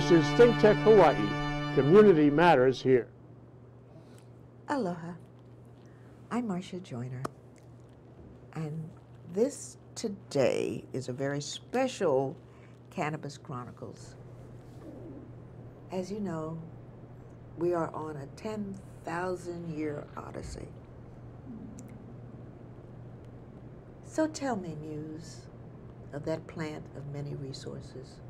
This is ThinkTech Hawaii. Community matters here. Aloha. I'm Marsha Joyner, and this today is a very special Cannabis Chronicles. As you know, we are on a 10,000 year odyssey. So tell me, Muse, of that plant of many resources,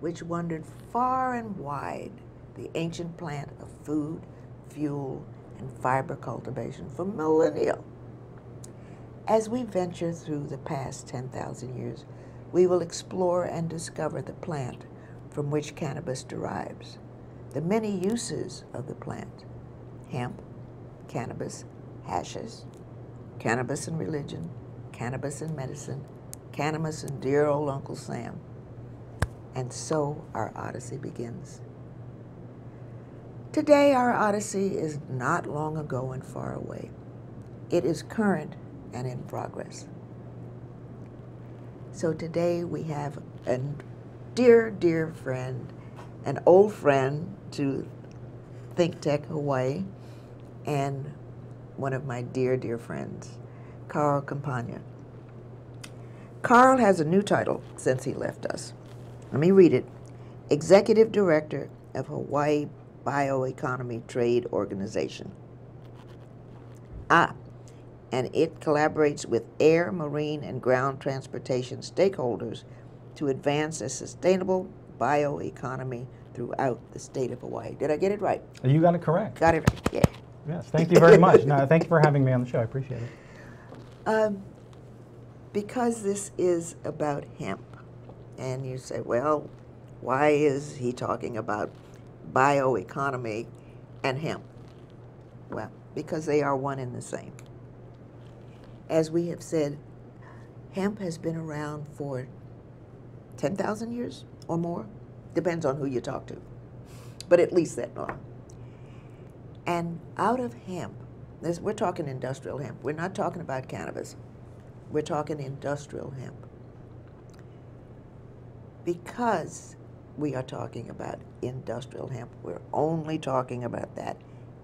which wandered far and wide, the ancient plant of food, fuel, and fiber cultivation for millennia. As we venture through the past 10,000 years, we will explore and discover the plant from which cannabis derives, the many uses of the plant, hemp, cannabis, hashes, cannabis and religion, cannabis and medicine, cannabis and dear old Uncle Sam. And so our odyssey begins. Today, our odyssey is not long ago and far away. It is current and in progress. So today we have a dear, dear friend, an old friend to Think Tech Hawaii, and one of my dear, dear friends, Carl Campagna. Carl has a new title since he left us. Let me read it. Executive Director of Hawaii Bioeconomy Trade Organization. Ah, and it collaborates with air, marine, and ground transportation stakeholders to advance a sustainable bioeconomy throughout the state of Hawaii. Did I get it right? You got it correct. Got it right, yeah. Yes, thank you very much. no, thank you for having me on the show. I appreciate it. Um, because this is about hemp, and you say, well, why is he talking about bioeconomy and hemp? Well, because they are one and the same. As we have said, hemp has been around for 10,000 years or more. Depends on who you talk to, but at least that long. And out of hemp, this, we're talking industrial hemp. We're not talking about cannabis. We're talking industrial hemp. Because we are talking about industrial hemp, we're only talking about that.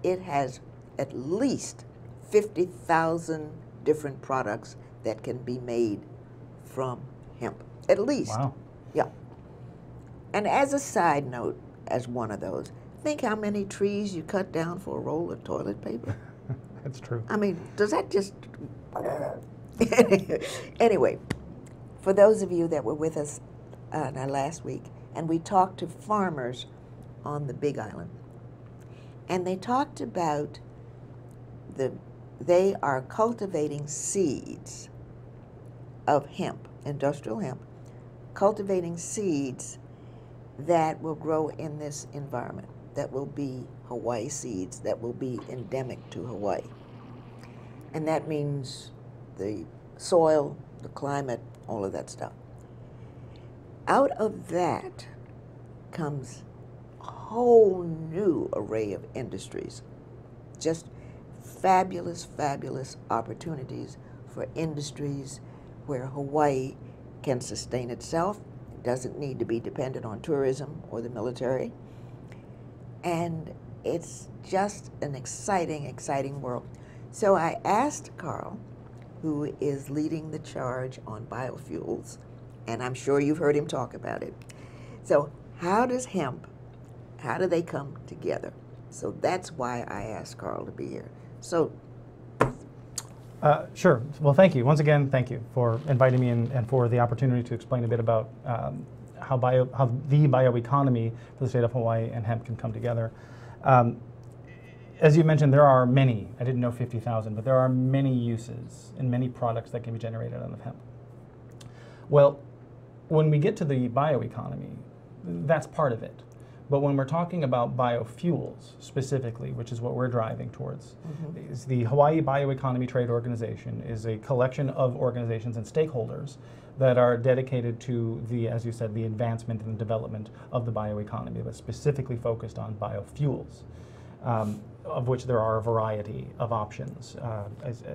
It has at least 50,000 different products that can be made from hemp. At least. Wow. Yeah. And as a side note, as one of those, think how many trees you cut down for a roll of toilet paper. That's true. I mean, does that just. anyway, for those of you that were with us uh, last week, and we talked to farmers on the Big Island, and they talked about the they are cultivating seeds of hemp, industrial hemp, cultivating seeds that will grow in this environment, that will be Hawaii seeds, that will be endemic to Hawaii. And that means the soil, the climate, all of that stuff. Out of that comes a whole new array of industries. Just fabulous, fabulous opportunities for industries where Hawaii can sustain itself. It doesn't need to be dependent on tourism or the military. And it's just an exciting, exciting world. So I asked Carl, who is leading the charge on biofuels, and I'm sure you've heard him talk about it. So, how does hemp, how do they come together? So that's why I asked Carl to be here. So, Uh, sure. Well, thank you. Once again, thank you for inviting me in and for the opportunity to explain a bit about um, how, bio, how the bioeconomy for the state of Hawaii and hemp can come together. Um, as you mentioned, there are many, I didn't know 50,000, but there are many uses and many products that can be generated out of hemp. Well, when we get to the bioeconomy, that's part of it. But when we're talking about biofuels specifically, which is what we're driving towards, Mhm. is the Hawaii Bioeconomy Trade Organization is a collection of organizations and stakeholders that are dedicated to the, as you said, the advancement and development of the bioeconomy, but specifically focused on biofuels, um, of which there are a variety of options, uh, as, uh,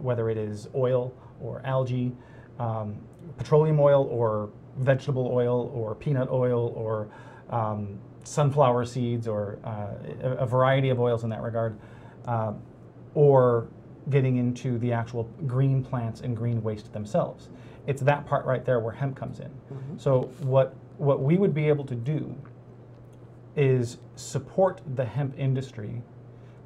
whether it is oil or algae, um, petroleum oil or vegetable oil or peanut oil or um, sunflower seeds or uh, a, variety of oils in that regard, uh, or getting into the actual green plants and green waste themselves. It's that part right there where hemp comes in. So what what we would be able to do is support the hemp industry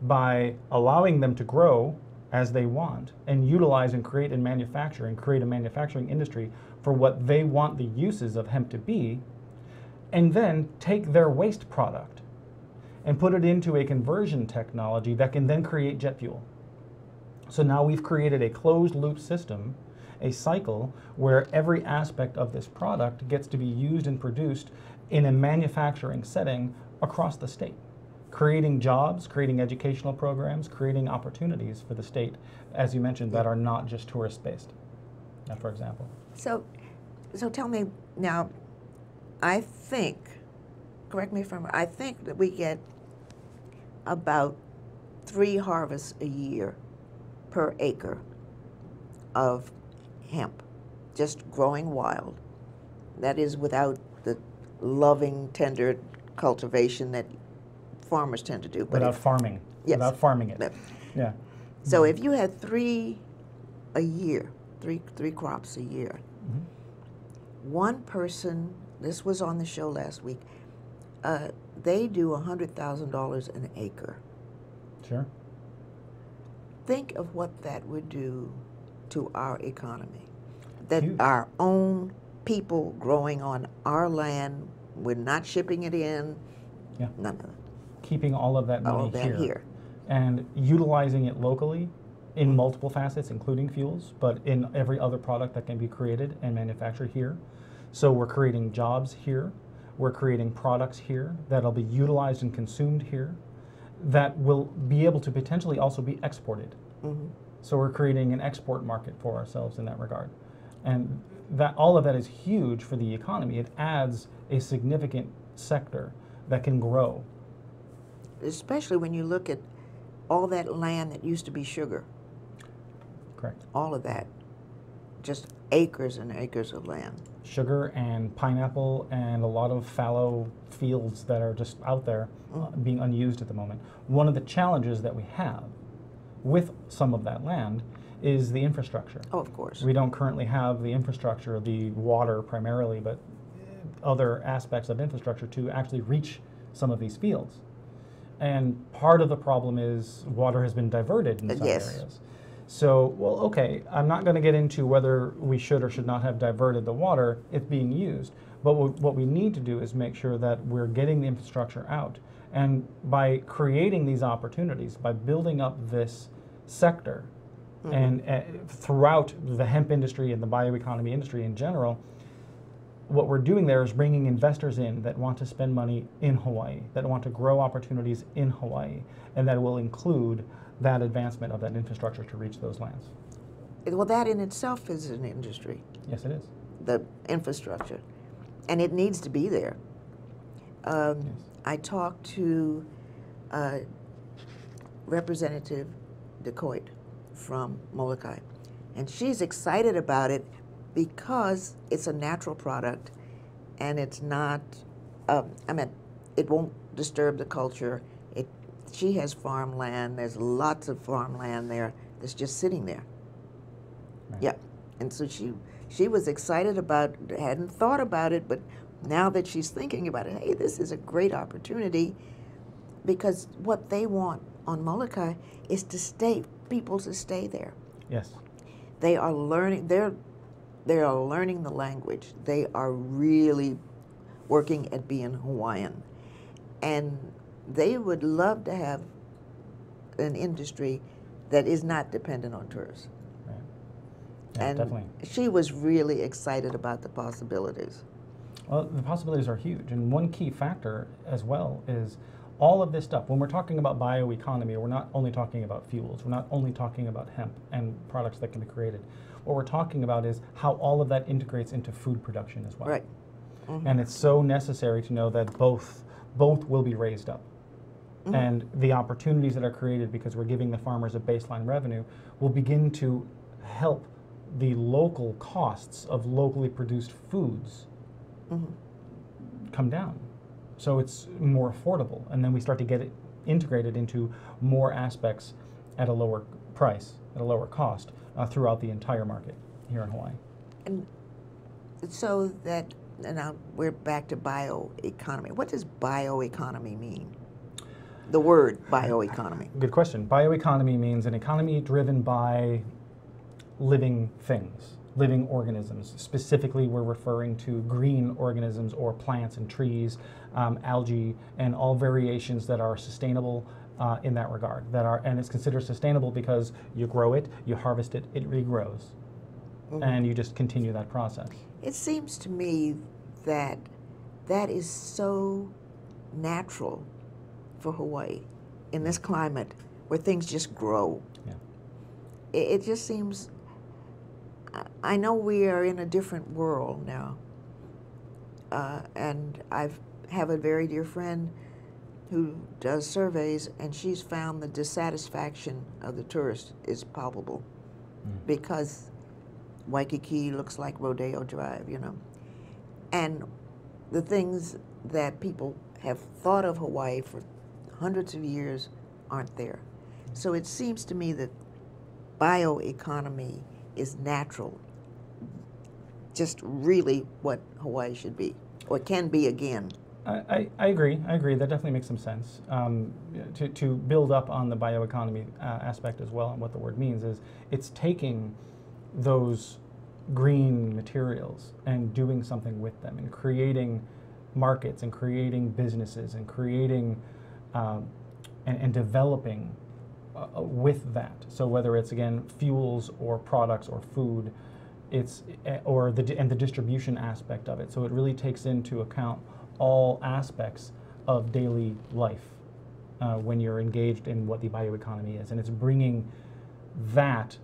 by allowing them to grow as they want and utilize and create and manufacture and create a manufacturing industry for what they want the uses of hemp to be and then take their waste product and put it into a conversion technology that can then create jet fuel. So now we've created a closed loop system, a cycle where every aspect of this product gets to be used and produced in a manufacturing setting across the state, creating jobs, creating educational programs, creating opportunities for the state, as you mentioned, that are not just tourist based, uh, for example. So, so tell me now. I think, correct me if I'm. I think that we get about three harvests a year per acre of hemp, just growing wild. That is without the loving, tender cultivation that farmers tend to do. But Without if- farming, Yes. without farming it. But- Yeah. So if you had three a year, three three crops a year, one person, this was on the show last week, uh, they do hundred thousand dollars an acre. Sure. Think of what that would do to our economy. That Huge. our own people growing on our land, we're not shipping it in. Yeah. None of it. Keeping all of that money that here. here. and utilizing it locally in multiple facets, including fuels, but in every other product that can be created and manufactured here. So we're creating jobs here. We're creating products here that'll be utilized and consumed here that will be able to potentially also be exported. Mm-hmm. So we're creating an export market for ourselves in that regard. And that all of that is huge for the economy. It adds a significant sector that can grow. Especially when you look at all that land that used to be sugar. Correct. all of that, just acres and acres of land. sugar and pineapple and a lot of fallow fields that are just out there uh, being unused at the moment. One of the challenges that we have with some of that land is the infrastructure. Oh, of course. We don't currently have the infrastructure, the water primarily, but other aspects of infrastructure to actually reach some of these fields. And part of the problem is water has been diverted in Uh, some yes. areas. So, well, okay, I'm not going to get into whether we should or should not have diverted the water. It's being used. But what we need to do is make sure that we're getting the infrastructure out. And by creating these opportunities, by building up this sector, and uh, throughout the hemp industry and the bioeconomy industry in general, what we're doing there is bringing investors in that want to spend money in Hawaii, that want to grow opportunities in Hawaii, and that will include that advancement of that infrastructure to reach those lands. Well, that in itself is an industry, Yes, it is. the infrastructure, and it needs to be there. Um, Yes. I talked to uh, Representative DeCoite from Molokai, and she's excited about it because it's a natural product and it's not, um, I mean, it won't disturb the culture. It, she has farmland, there's lots of farmland there that's just sitting there. Right. Yeah, and so she she was excited about, hadn't thought about it, but now that she's thinking about it, hey, this is a great opportunity, because what they want on Molokai is to stay, people to stay there. Yes. They are learning. They're they are learning the language. They are really working at being Hawaiian, and they would love to have an industry that is not dependent on tourists. Right. Yeah, and definitely. she was really excited about the possibilities. Well, the possibilities are huge, and one key factor as well is all of this stuff. When we're talking about bioeconomy, we're not only talking about fuels. We're not only talking about hemp and products that can be created. What we're talking about is how all of that integrates into food production as well. Right. Mm-hmm. And it's so necessary to know that both both will be raised up. Mm-hmm. And the opportunities that are created because we're giving the farmers a baseline revenue will begin to help the local costs of locally produced foods mm-hmm. come down. so it's more affordable, and then we start to get it integrated into more aspects at a lower price, at a lower cost uh, throughout the entire market here in Hawaii. And so that, and now we're back to bioeconomy. What does bioeconomy mean? The word bioeconomy. Good question. Bioeconomy means an economy driven by living things, living organisms. Specifically, we're referring to green organisms or plants and trees, um, algae, and all variations that are sustainable uh, in that regard. That are, and it's considered sustainable because you grow it, you harvest it, it regrows, Mhm. and you just continue that process. It seems to me that that is so natural for Hawaii in this climate where things just grow. Yeah. It, it just seems, I- know we are in a different world now. Uh, and I have a very dear friend who does surveys, and she's found the dissatisfaction of the tourists is palpable Mm. because Waikiki looks like Rodeo Drive, you know. And the things that people have thought of Hawaii for hundreds of years aren't there. So it seems to me that bioeconomy is natural, just really what Hawaii should be, or can be again. I, I, agree. I agree. That definitely makes some sense. Um, to, to build up on the bioeconomy uh, aspect as well, and what the word means is it's taking those green materials and doing something with them, and creating markets, and creating businesses, and creating um, and, and developing uh, uh, with that. So whether it's again fuels or products or food, it's eh, or the and the distribution aspect of it. So it really takes into account all aspects of daily life uh, when you're engaged in what the bioeconomy is, and it's bringing that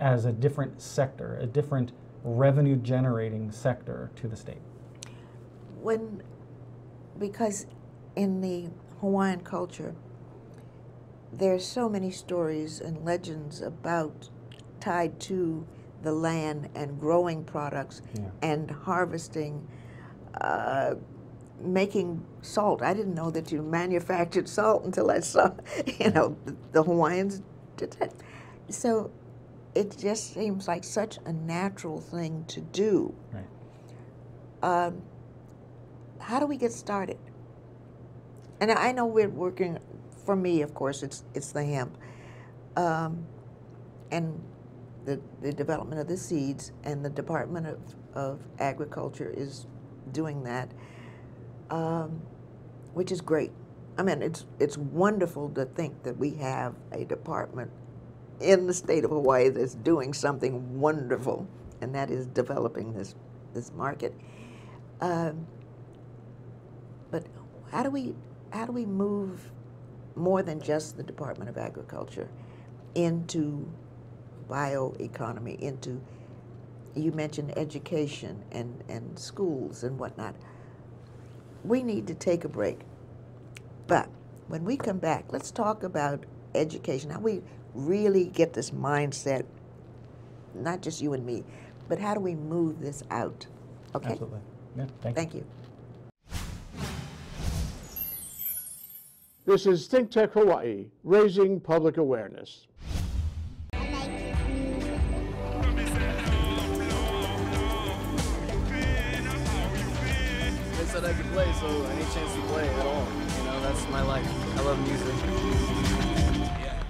as a different sector, a different revenue generating sector to the state. when because in the Hawaiian culture there's so many stories and legends about tied to the land and growing products Yeah. and harvesting uh, making salt i didn't know that you manufactured salt until i saw you know the, the hawaiians did that so it just seems like such a natural thing to do Right. um, how do we get started? And I know we're working. For me, of course, it's it's the hemp, um, and the the development of the seeds, and the Department of, of Agriculture is doing that, um, which is great. I mean, it's it's wonderful to think that we have a department in the state of Hawaii that's doing something wonderful, and that is developing this this market. Um, but how do we how do we move more than just the Department of Agriculture into bioeconomy, into you mentioned education and, and schools and whatnot. We need to take a break. But when we come back, let's talk about education. How we really get this mindset, not just you and me, but how do we move this out? Okay? Absolutely. Yeah. Thank, Thank you. This is Think Tech Hawaii, raising public awareness. Said I could play, so any chance to play at all. You know, that's my life. I love music. Yeah,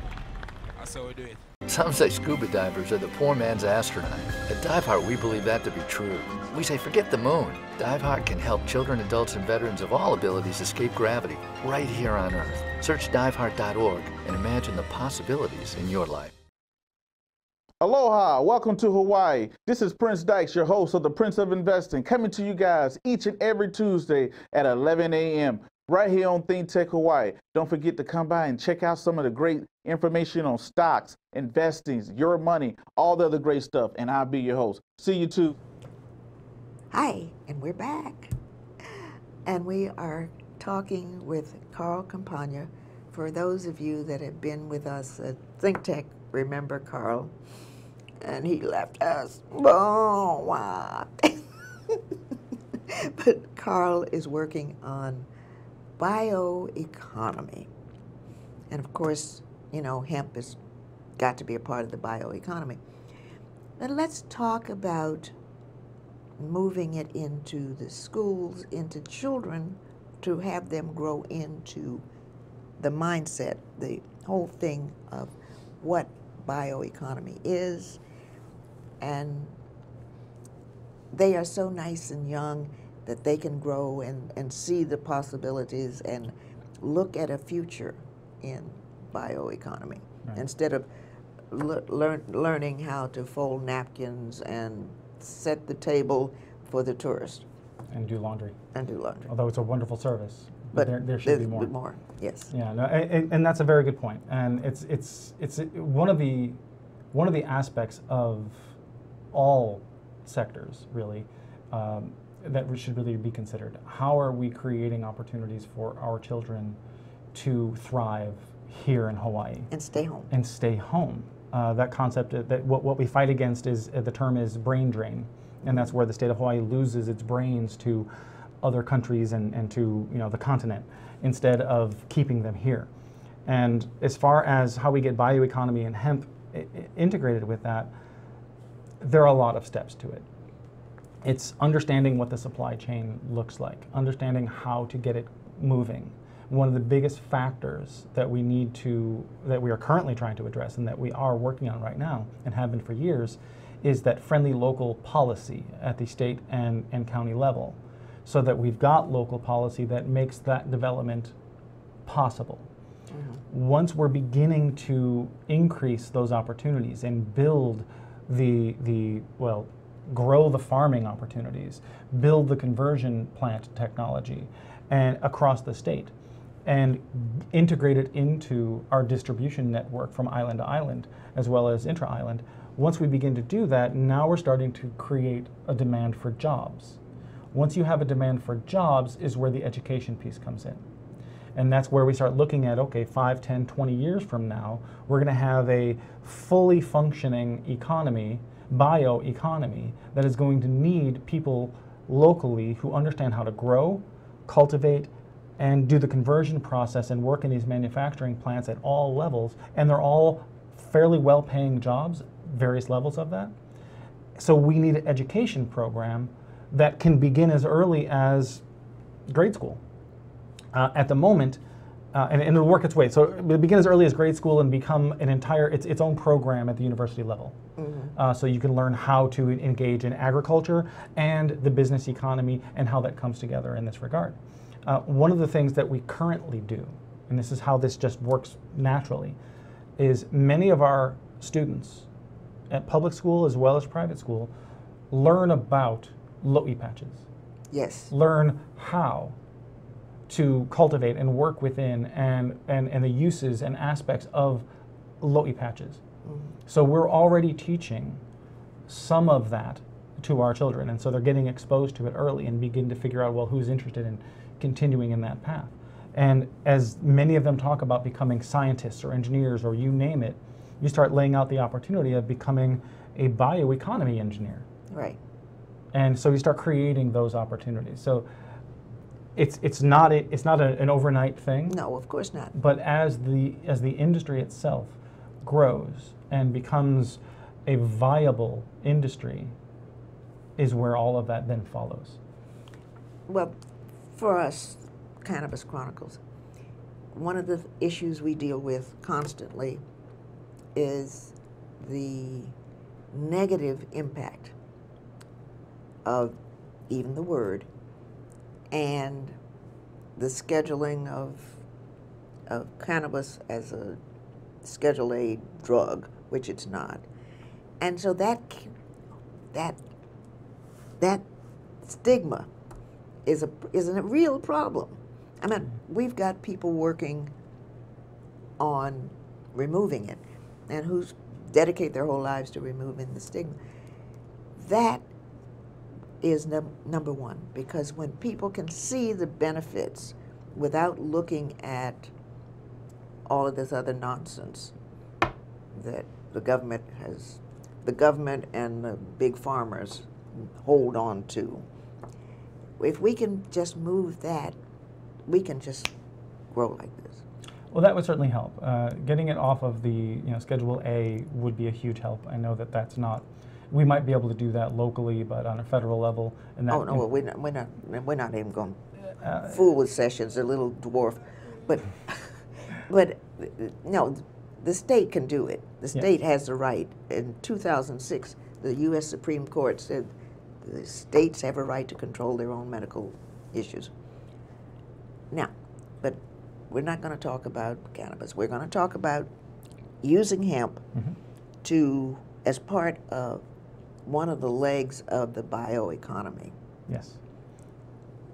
that's how we do it. Some say scuba divers are the poor man's astronaut. At Dive Heart, we believe that to be true. We say forget the moon. Dive Heart can help children, adults, and veterans of all abilities escape gravity right here on Earth. Search diveheart.org and imagine the possibilities in your life. Aloha, welcome to Hawaii. This is Prince Dykes, your host of the Prince of Investing, coming to you guys each and every Tuesday at 11 a.m. right here on Think Tech Hawaii. Don't forget to come by and check out some of the great information on stocks, investings, your money, all the other great stuff, and I'll be your host. See you too. Hi, and we're back. And we are talking with Carl Campagna. For those of you that have been with us at Think Tech, remember Carl. And he left us. Oh, but Carl is working on bioeconomy. And of course, you know, hemp has got to be a part of the bioeconomy. And let's talk about moving it into the schools, into children, to have them grow into the mindset, the whole thing of what bioeconomy is. And they are so nice and young that they can grow and, and see the possibilities and look at a future in bioeconomy Right. instead of le- learn, learning how to fold napkins and set the table for the tourist And do laundry. and do laundry. Although it's a wonderful service, But there, there should be there's more. yes. Yeah, no, and, and that's a very good point. And it's it's it's one of the one of the aspects of all sectors really um, that we should really be considered. How are we creating opportunities for our children to thrive here in Hawaii And stay home. and stay home? Uh, that concept that that what, what we fight against is uh, the term is brain drain, and that's where the state of Hawaii loses its brains to other countries and, and to you know the continent instead of keeping them here. And as far as how we get bioeconomy and hemp i- integrated with that, there are a lot of steps to it. It's understanding what the supply chain looks like, understanding how to get it moving. One of the biggest factors that we need to, that we are currently trying to address and that we are working on right now and have been for years, is that friendly local policy at the state and, and county level. So that we've got local policy that makes that development possible mm-hmm. once we're beginning to increase those opportunities and build the the well grow the farming opportunities build the conversion plant technology and across the state and integrate it into our distribution network from island to island as well as intra-island. Once we begin to do that now we're starting to create a demand for jobs. Once you have a demand for jobs is where the education piece comes in and that's where we start looking at okay 5 10 20 years from now we're going to have a fully functioning economy bioeconomy that is going to need people locally who understand how to grow cultivate and do the conversion process and work in these manufacturing plants at all levels. And they're all fairly well paying jobs various levels of that. So we need an education program that can begin as early as grade school uh, at the moment, uh, and, and it'll work its way. So begin as early as grade school and become an entire its, its own program at the university level. Uh, so you can learn how to engage in agriculture and the business economy and how that comes together in this regard. Uh, one of the things that we currently do, and this is how this just works naturally, is many of our students at public school as well as private school learn about lo'i patches Yes. learn how to cultivate and work within and, and, and the uses and aspects of lo'i patches. Mm-hmm. So we're already teaching some of that to our children, and so they're getting exposed to it early and begin to figure out well who's interested in continuing in that path. And as many of them talk about becoming scientists or engineers or you name it, you start laying out the opportunity of becoming a bioeconomy engineer Right. and so you start creating those opportunities. So it's it's not a, it's not a, an overnight thing, No, of course not. but as the as the industry itself grows and becomes a viable industry, is where all of that then follows. Well, for us, Cannabis Chronicles, one of the issues we deal with constantly is the negative impact of even the word and the scheduling of, of cannabis as a Schedule A drug, which it's not. And so that, that, that stigma is a is a real problem. I mean, we've got people working on removing it, and who's dedicate their whole lives to removing the stigma. That is num- number one because when people can see the benefits without looking at all of this other nonsense that the government has, the government and the big farmers hold on to if we can just move that, we can just grow like this. Well, that would certainly help. Uh, getting it off of the you know Schedule A would be a huge help. I know that that's not. We might be able to do that locally, but on a federal level, and that Oh, no, we're not, we're not, we're not even going to fool with Sessions, a little dwarf. But, but, uh, no, the state can do it. The Yeah. state has the right. In 2006, the U.S. Supreme Court said the states have a right to control their own medical issues. Now, but we're not going to talk about cannabis. We're going to talk about using hemp to, as part of one of the legs of the bioeconomy. yes,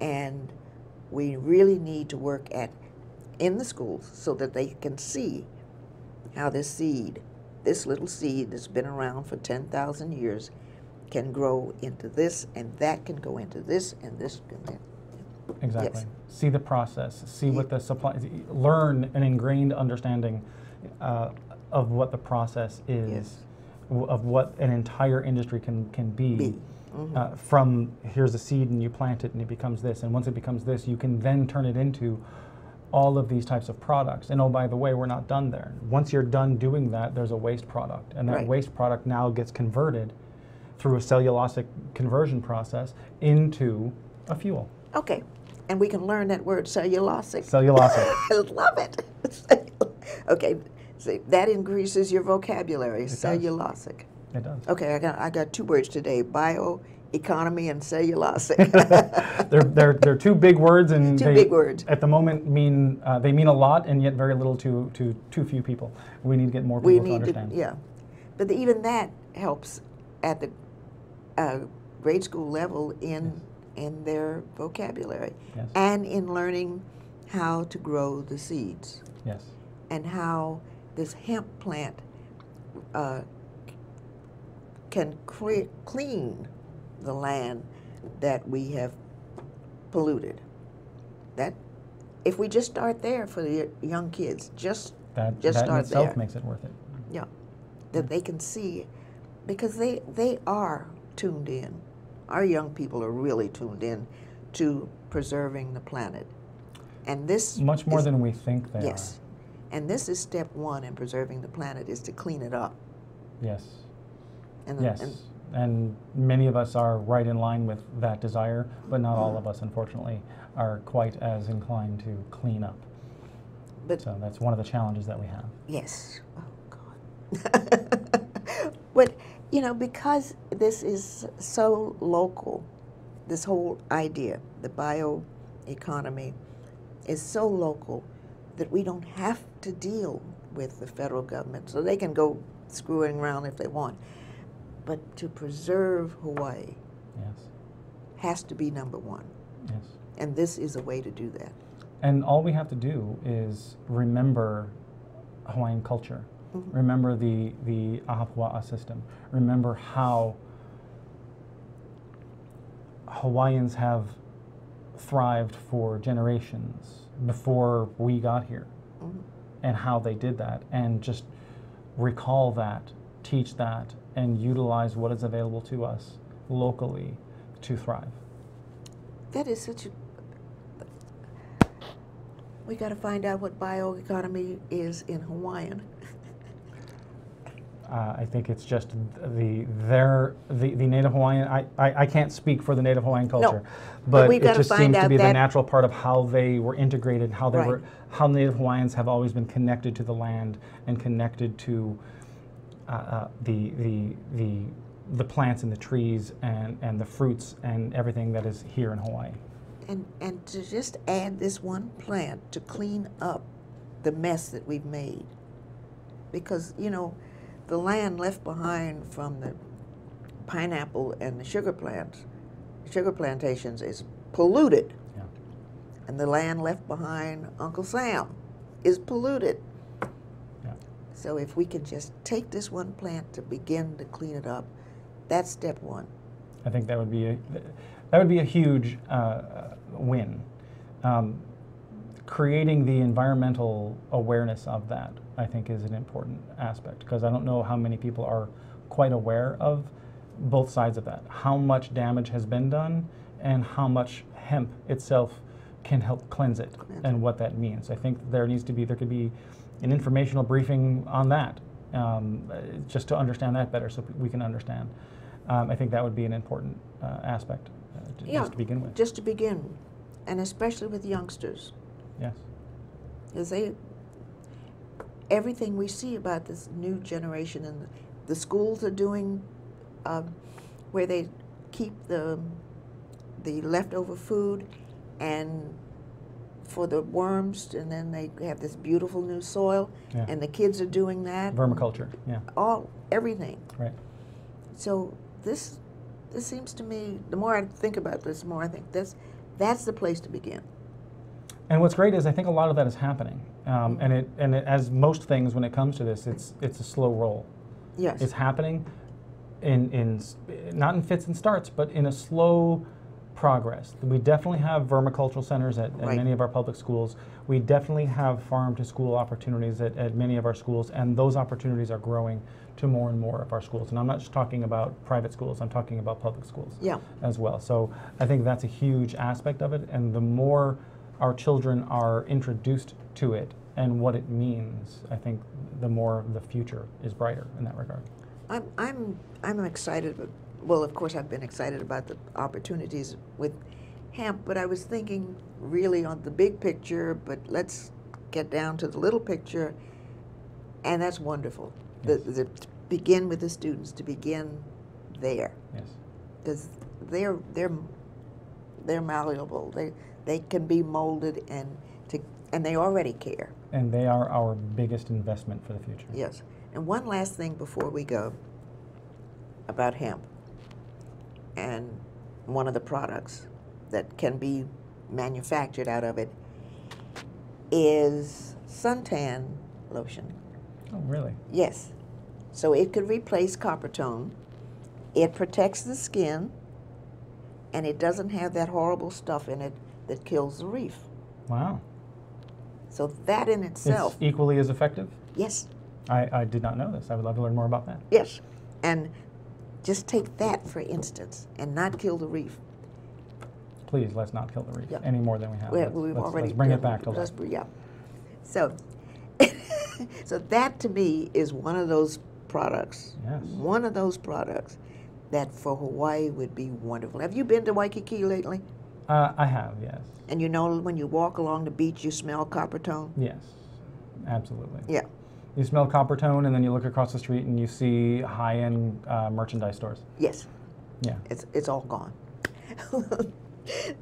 And we really need to work at in the schools so that they can see how this seed, this little seed that's been around for 10,000 years, can grow into this, and that can go into this, and this can. exactly. Yes. See the process. See what the supply. Learn an ingrained understanding uh, of what the process is, Yes. Of what an entire industry can can be. Be. Mm-hmm. Uh, from here's a seed and you plant it and it becomes this, and once it becomes this, you can then turn it into all of these types of products. And oh, by the way, we're not done there. Once you're done doing that, there's a waste product, and that Right. waste product now gets converted through a cellulosic conversion process into a fuel. Okay, and we can learn that word cellulosic. Cellulosic. I love it. okay, so that increases your vocabulary. does. cellulosic. it does. Okay, I got I got two words today: bioeconomy and cellulosic. they're, they're, they're two big words, and Two they, big words. At the moment, mean uh, they mean a lot, and yet very little to, to too few people. We need to get more people we to need understand. to, yeah. But even that helps at the uh, grade school level in in their vocabulary Yes. and in learning how to grow the seeds Yes. and how this hemp plant uh, can cre- clean the land that we have polluted. That if we just start there for the young kids, just That, Just that start itself there. makes it worth it. yeah, that they can see, because they they are tuned in. Our young people are really tuned in to preserving the planet, and this Much more is- than we think they yes, and this is step one in preserving the planet is to clean it up. Yes. And, Yes. and And many of us are right in line with that desire, but not all of us, unfortunately, are quite as inclined to clean up. but So that's one of the challenges that we have. Yes. Oh God. but you know, because this is so local, this whole idea, the bioeconomy, is so local that we don't have to deal with the federal government, so they can go screwing around if they want. But to preserve Hawaii Yes. has to be number one, Yes. and this is a way to do that. And all we have to do is remember Hawaiian culture. Mm-hmm. Remember the, the Ahupua'a system. Remember how Hawaiians have thrived for generations before we got here mm-hmm. and how they did that. And just recall that, teach that, and utilize what is available to us locally to thrive. That is such a. We got to find out what bioeconomy is in Hawaiian. Uh, I think it's just the their the, the Native Hawaiian. I, I, I can't speak for the Native Hawaiian culture, but but, it just seems to be the natural part of how they were integrated, how they Right. were how Native Hawaiians have always been connected to the land and connected to uh, uh, the the the the plants and the trees and, and the fruits and everything that is here in Hawaii. And, and to just add this one plant to clean up the mess that we've made. Because, you know, the land left behind from the pineapple and the sugar plants, sugar plantations is polluted. Yeah. And the land left behind Uncle Sam is polluted. Yeah. So if we can just take this one plant to begin to clean it up, that's step one. I think that would be a that would be a huge uh, win. Um, creating the environmental awareness of that, I think, is an important aspect because I don't know how many people are quite aware of both sides of that. How much damage has been done, and how much hemp itself can help cleanse it Cleanse and what that means. I think there needs to be there could be an informational briefing on that, um, just to understand that better, so we can understand. Um, I think that would be an important uh, aspect uh, to, Yeah, just to begin with. Just to begin, and especially with youngsters, yes. because they, everything we see about this new generation and the schools are doing, um, where they keep the, the leftover food and for the worms, and then they have this beautiful new soil, Yeah. and the kids are doing that. Vermiculture. Yeah. All, everything. Right. So this, this seems to me, the more I think about this, the more I think this, that's the place to begin. And what's great is I think a lot of that is happening, um, and it and it, as most things when it comes to this, it's it's a slow roll. Yes. It's happening in in not in fits and starts, but in a slow progress. We definitely have vermicultural centers at, at Right. many of our public schools. We definitely have farm to school opportunities at, at many of our schools, and those opportunities are growing to more and more of our schools. And I'm not just talking about private schools, I'm talking about public schools Yeah. as well. So I think that's a huge aspect of it, and the more our children are introduced to it and what it means, I think the more the future is brighter in that regard. I'm, I'm, I'm excited. Well, of course, I've been excited about the opportunities with hemp, but I was thinking really on the big picture. But let's get down to the little picture, and that's wonderful. The, the, to begin with the students to begin there, Yes. because they're they're they're malleable. They they can be molded and to and they already care. And they are our biggest investment for the future. Yes. And one last thing before we go about hemp and one of the products that can be manufactured out of it is suntan lotion. Oh, really? Yes. So it could replace Coppertone. It protects the skin and it doesn't have that horrible stuff in it that kills the reef. Wow. So that in itself, It's equally as effective? yes, I, I did not know this. I would love to learn more about that. Yes, and just take that for instance, and not kill the reef. Please, let's not kill the reef Yeah. any more than we have. We- Let's, we've let's- already let's bring done- it back to br- Yeah. So, so that to me is one of those products. Yes. One of those products that for Hawaii would be wonderful. Have you been to Waikiki lately? Uh, I have, yes. And you know when you walk along the beach, you smell Coppertone. Yes, absolutely. Yeah. You smell Coppertone, and then you look across the street and you see high-end uh, merchandise stores. Yes. Yeah. It's it's all gone.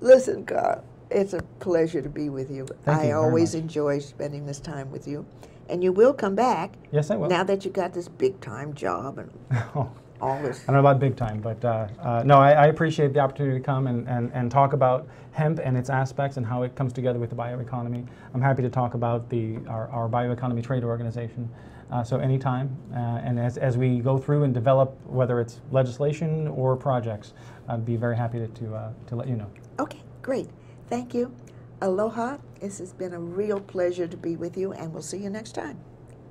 Listen, Carl, it's a pleasure to be with you. Thank I you always enjoy spending this time with you, and you will come back. Yes, I will. Now that you got this big time job and All this. I don't know about big time, but uh, uh, no, I, I appreciate the opportunity to come and, and, and talk about hemp and its aspects and how it comes together with the bioeconomy. I'm happy to talk about the our, our bioeconomy trade organization. Uh, so anytime, uh, and as, as we go through and develop, whether it's legislation or projects, I'd be very happy to, to, uh, to let you know. Okay, great. Thank you. Aloha. This has been a real pleasure to be with you, and we'll see you next time.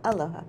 Aloha.